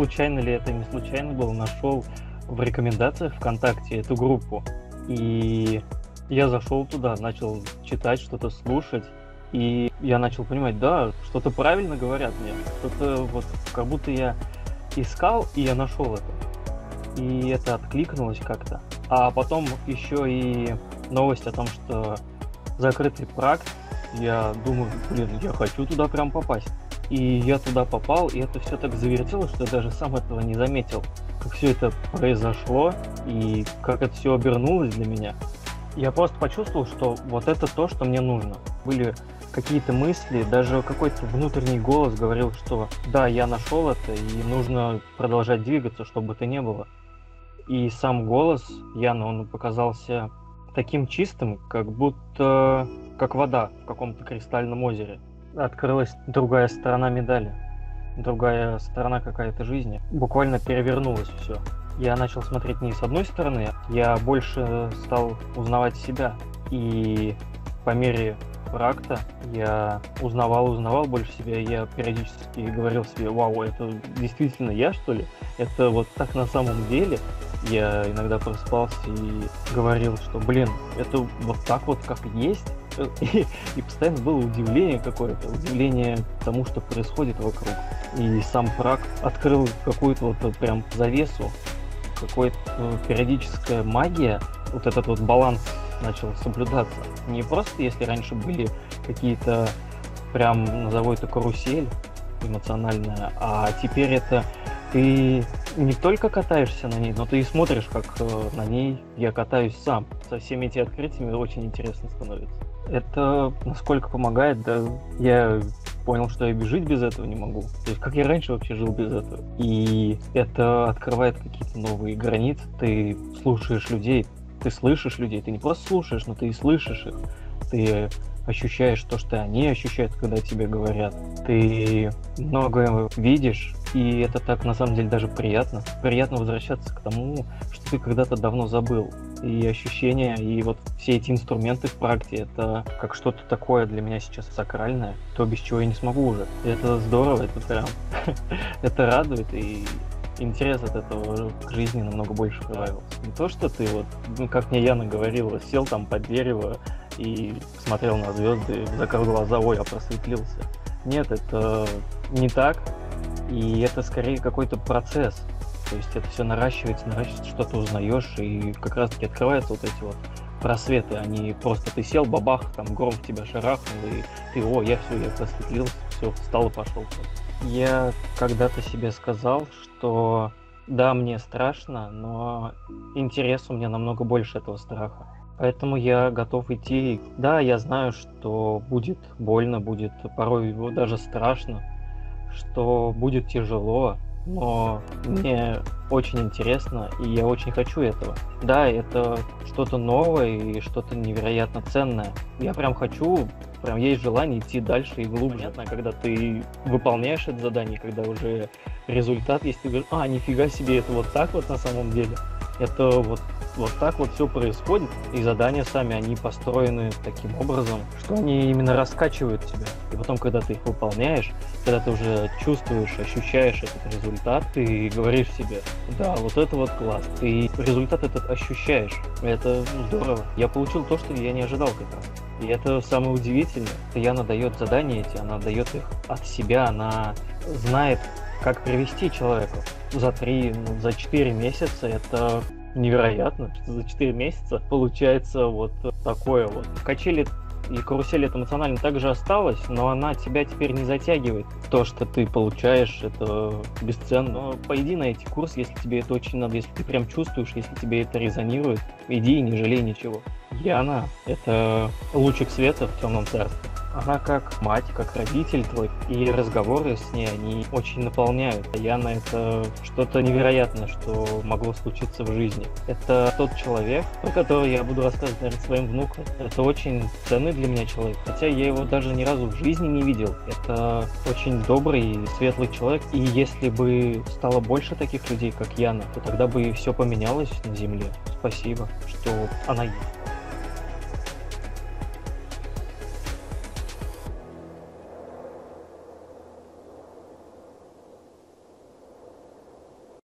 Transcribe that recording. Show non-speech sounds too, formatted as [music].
случайно ли это, не случайно было, нашел в рекомендациях ВКонтакте эту группу. И я зашел туда, начал читать, что-то слушать. И я начал понимать, да, что-то правильно говорят мне. Что-то вот как будто я искал, и я нашел это. И это откликнулось как-то. А потом еще и новость о том, что закрытый прак. Я думаю, блин, я хочу туда прям попасть. И я туда попал, и это все так завертелось, что я даже сам этого не заметил. Как все это произошло, и как это все обернулось для меня. Я просто почувствовал, что вот это то, что мне нужно. Были какие-то мысли, даже какой-то внутренний голос говорил, что да, я нашел это, и нужно продолжать двигаться, чтобы это не было. И сам голос Яна, он показался таким чистым, как будто как вода в каком-то кристальном озере. Открылась другая сторона медали, другая сторона какая-то жизни. Буквально перевернулось все. Я начал смотреть не с одной стороны, я больше стал узнавать себя. И по мере практа я узнавал, узнавал больше себя, я периодически говорил себе, вау, это действительно я, что ли? Это вот так на самом деле? Я иногда просыпался и говорил, что, блин, это вот так вот, как есть. [laughs] И, и постоянно было удивление какое-то, удивление тому, что происходит вокруг. И сам прак открыл какую-то вот прям завесу, какая-то периодическая магия, вот этот вот баланс начал соблюдаться. Не просто, если раньше были какие-то прям, назову это карусель эмоциональная, а теперь это ты не только катаешься на ней, но ты и смотришь, как э, на ней я катаюсь сам. Со всеми этими открытиями очень интересно становится. Это насколько помогает, да, я понял, что я жить без этого не могу. То есть как я раньше вообще жил без этого. И это открывает какие-то новые границы. Ты слушаешь людей, ты слышишь людей, ты не просто слушаешь, но ты и слышишь их. Ты ощущаешь то, что они ощущают, когда тебе говорят. Ты многое видишь, и это так на самом деле даже приятно. Приятно возвращаться к тому, что ты когда-то давно забыл. И ощущения, и вот все эти инструменты в практике, это как что-то такое для меня сейчас сакральное, то без чего я не смогу уже. И это здорово, это прям, [laughs] это радует, и интерес от этого к жизни намного больше прибавился. Не то, что ты вот, ну, как мне Яна говорила, сел там под дерево и смотрел на звезды, закрыл глаза, ой, я просветлился. Нет, это не так, и это скорее какой-то процесс. То есть это все наращивается, наращивается, что-то узнаешь, и как раз-таки открываются вот эти вот просветы, они просто ты сел, бабах, там гром в тебя шарахнул, и ты, о, я все, я просветлился, все, встал и пошел. Я когда-то себе сказал, что да, мне страшно, но интерес у меня намного больше этого страха. Поэтому я готов идти. Да, я знаю, что будет больно, будет порой даже страшно, что будет тяжело, но мне очень интересно, и я очень хочу этого. Да, это что-то новое и что-то невероятно ценное. Я прям хочу прям есть желание идти дальше и глубже. Понятно, когда ты выполняешь это задание, когда уже результат есть, ты говоришь, а, нифига себе, это вот так вот на самом деле. Это вот, вот так вот все происходит, и задания сами, они построены таким образом, что они именно раскачивают тебя. И потом, когда ты их выполняешь, когда ты уже чувствуешь, ощущаешь этот результат, ты говоришь себе, да, вот это вот класс. Ты результат этот ощущаешь. Это здорово. Я получил то, что я не ожидал как раз. И это самое удивительное. Яна дает задания эти, она дает их от себя, она знает, как привести человека. За три, ну, за четыре месяца это невероятно, что за четыре месяца получается вот такое вот. Качели и карусель это эмоционально также осталась, но она тебя теперь не затягивает. То, что ты получаешь, это бесценно. Но пойди на эти курсы, если тебе это очень надо, если ты прям чувствуешь, если тебе это резонирует, иди и не жалей ничего. Яна — это лучик света в темном царстве. Она как мать, как родитель твой, и разговоры с ней, они очень наполняют. Яна — это что-то невероятное, что могло случиться в жизни. Это тот человек, про которого я буду рассказывать, наверное, своим внукам. Это очень ценный для меня человек, хотя я его даже ни разу в жизни не видел. Это очень добрый и светлый человек, и если бы стало больше таких людей, как Яна, то тогда бы все поменялось на Земле. Спасибо, что она есть.